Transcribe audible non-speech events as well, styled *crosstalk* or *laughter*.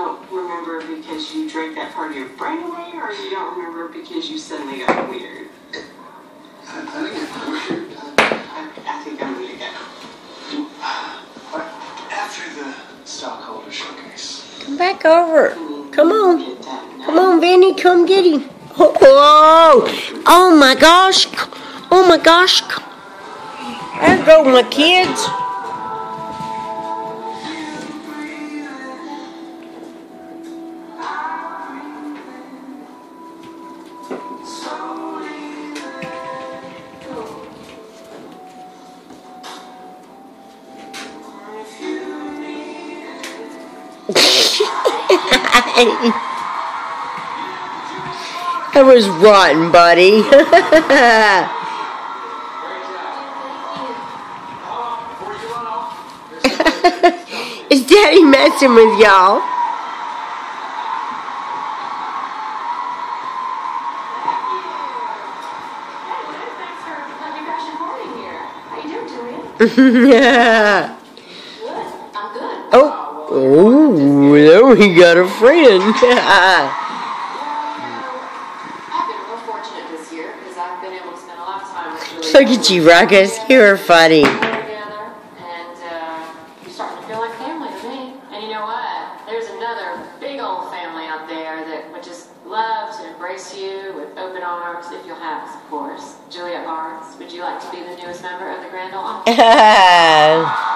don't remember because you drank that part of your brain away, or you don't remember because you suddenly got weird? I, I didn't weird. I, I think I'm gonna go. After the stockholder showcase. Come back over. Come on. Come on, Vinny, come get him. Oh, oh, oh my gosh. Oh my gosh. There go my kids. *laughs* That was rotten, buddy. *laughs* *laughs* Is Daddy messing with y'all? *laughs* yeah. Good. I'm good. Oh, oh, there we got a friend. *laughs* I've been real fortunate this year because I've been able to spend a lot of time with Julia. Look at you, Ruckus. You're funny. Together, and uh, you're starting to feel like family to me. And you know what? There's another big old family out there that would just embrace you with open arms, if you'll have us, of course. Julia Arts, would you like to be the newest member of the Grand Ole Opry? *laughs* *laughs*